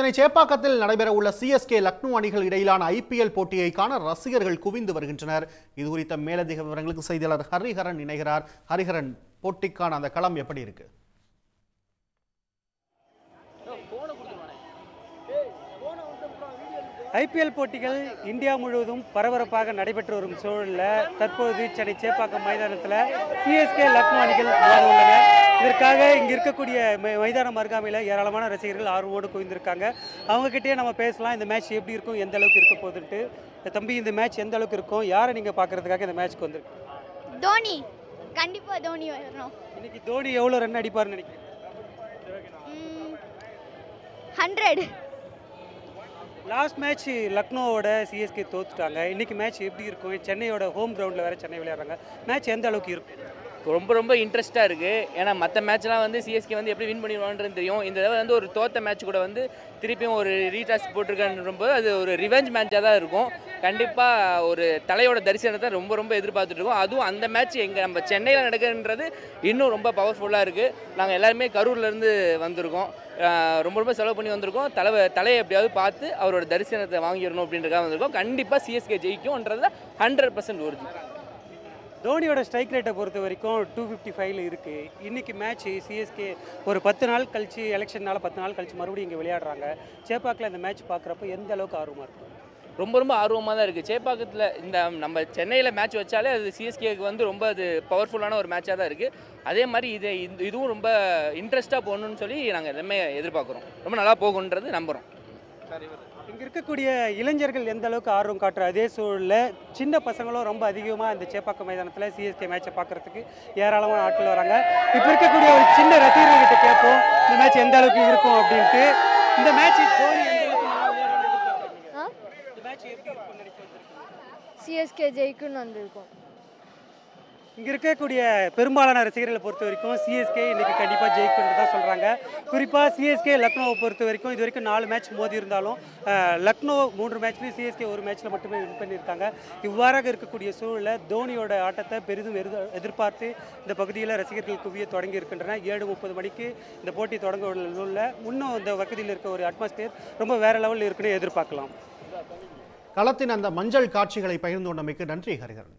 சென்னை சேப்பாக்கத்தில் நடைபெறவுள்ள சிஎஸ்கே லக்னோ அணிகள் இடையிலான ஐபிஎல் போட்டியை காண ரசிகர்கள் குவிந்து வருகின்றனர். இது குறித்த மேலதிக விவரங்களுக்கு செய்தியாளர் ஹரிஹரன் இணைகிறார். ஹரிஹரன் போட்டிக்கான அந்த களம் எப்படி இருக்கு? ஐபிஎல் போட்டிகள் இந்தியா முழுவதும் பரபரப்பாக நடைபெற்று வரும் சூழலில் தற்போது சென்னை சேப்பாக்கம் மைதானத்தில் சிஎஸ்கே லக்னோ அணிகள் உள்ளன. இதற்காக இங்கே இருக்கக்கூடிய மைதானம் அருகாமையில் ஏராளமான ரசிகர்கள் ஆர்வமோடு குவிந்திருக்காங்க. அவங்ககிட்டயே நம்ம பேசலாம். இந்த மேட்ச் எப்படி இருக்கும்? எந்த அளவுக்கு இருக்க போகுதுன்ட்டு. தம்பி இந்த மேட்ச் எந்த அளவுக்கு இருக்கும்? யாரை நீங்கள் பார்க்கறதுக்காக இந்த மேட்ச்க்கு வந்திருக்கு? தோனி. கண்டிப்பா தோனி வரணும். இன்னைக்கு தோனி எவ்வளோ ரன் அடிப்பார்னு நினைக்கிறேன் ஹண்ட்ரட் லாஸ்ட் மேட்ச் லக்னோவோட சிஎஸ்கே தோத்துட்டாங்க. இன்னைக்கு மேட்ச் எப்படி இருக்கும்? சென்னையோட ஹோம் கிரவுண்டில் வேற சென்னை விளையாடுறாங்க. மேட்ச் எந்த அளவுக்கு இருக்கும்? ரொம்ப ரொம்ப இன்ட்ரெஸ்ட்டாக இருக்குது ஏன்னா மற்ற மேட்ச்லாம் வந்து சிஎஸ்கே வந்து எப்படி வின் பண்ணிடுவான்றது தெரியும். இந்த தடவை வந்து ஒரு தோத்த மேட்ச் கூட வந்து திருப்பியும் ஒரு ரீடாஸ்க் ரொம்ப அது ஒரு ரிவெஞ்ச் மேட்சாக தான் இருக்கும். கண்டிப்பாக ஒரு தலையோட தரிசனத்தை ரொம்ப ரொம்ப எதிர்பார்த்துட்டு இருக்கோம். அதுவும் அந்த மேட்ச் எங்கள் நம்ம சென்னையில் நடக்கிறன்றது இன்னும் ரொம்ப பவர்ஃபுல்லாக இருக்குது நாங்கள் எல்லாருமே கரூர்லேருந்து வந்திருக்கோம். ரொம்ப ரொம்ப செலவு பண்ணி வந்திருக்கோம். தலைவை தலையை எப்படியாவது பார்த்து அவரோட தரிசனத்தை வாங்கிடணும் அப்படின்றக்காக வந்திருக்கோம். கண்டிப்பாக சிஎஸ்கே ஜெயிக்கும்ன்றதுல ஹண்ட்ரட் பர்சன்ட் உறுதி தோனியோட ஸ்ட்ரைக் ரேட்டை பொறுத்த வரைக்கும் டூ ஃபிஃப்டி ஃபைவ்ல இருக்குது இன்றைக்கி மேட்ச் சிஎஸ்கே ஒரு பத்து நாள் கழிச்சு எலெக்ஷனால் பத்து நாள் கழிச்சு மறுபடியும் இங்கே விளையாடுறாங்க. சேப்பாக்கில் இந்த மேட்ச் பார்க்குறப்ப எந்த அளவுக்கு ஆர்வமாக இருக்கும் ரொம்ப ரொம்ப ஆர்வமாக தான் இருக்குது சேப்பாக்கத்தில் இந்த நம்ம சென்னையில் மேட்ச் வச்சாலே அது சிஎஸ்கேக்கு வந்து ரொம்ப அது பவர்ஃபுல்லான ஒரு மேட்சாக தான் இருக்குது அதே மாதிரி இது இது- இதுவும் ரொம்ப இன்ட்ரெஸ்ட்டாக போகணுன்னு சொல்லி நாங்கள் எல்லாமே எதிர்பார்க்குறோம். ரொம்ப நல்லா போகணுன்றது நம்புகிறோம் இங்கே இருக்கக்கூடிய இளைஞர்கள் எந்த அளவுக்கு ஆர்வம் காட்டுற அதே சூழலில் சின்ன பசங்களும் ரொம்ப அதிகமாக இந்த சேப்பாக்கம் மைதானத்தில் சிஎஸ்கே மேட்சை பார்க்கறதுக்கு ஏராளமான ஆட்கள் வராங்க. இப்போ இருக்கக்கூடிய ஒரு சின்ன ரசிகர்கள்கிட்ட கேட்போம் இந்த மேட்ச் எந்த அளவுக்கு இருக்கும் அப்படின்ட்டு. இந்த மேட்ச் தோனி சிஎஸ்கே ஜெயிக்குன்னு வந்திருக்கோம். இங்கே இருக்கக்கூடிய பெரும்பாலான ரசிகர்களை பொறுத்த வரைக்கும் சிஎஸ்கே இன்றைக்கி கண்டிப்பாக ஜெயிக்கும்னு தான் சொல்கிறாங்க குறிப்பாக சிஎஸ்கே லக்னோவை பொறுத்த வரைக்கும் இது வரைக்கும் நாலு மேட்ச் மோதி இருந்தாலும் லக்னோ மூன்று மேட்ச்லேயும் சிஎஸ்கே ஒரு மேட்ச்சில் மட்டுமே வின் பண்ணியிருக்காங்க. இவ்வாறாக இருக்கக்கூடிய சூழலில் தோனியோட ஆட்டத்தை பெரிதும் எதிர்பார்த்து இந்த பகுதியில் ரசிகர்கள் குவிய தொடங்கி இருக்கின்றன. ஏழு முப்பது மணிக்கு இந்த போட்டி தொடங்க உள்ள இன்னும் இந்த பகுதியில் இருக்க ஒரு அட்மாஸ்பியர் ரொம்ப வேறு லெவலில் இருக்குன்னு எதிர்பார்க்கலாம். களத்தின் அந்த மஞ்சள் காட்சிகளை பகிர்ந்து கொண்டமைக்கு நன்றி ஹரிஹரன்.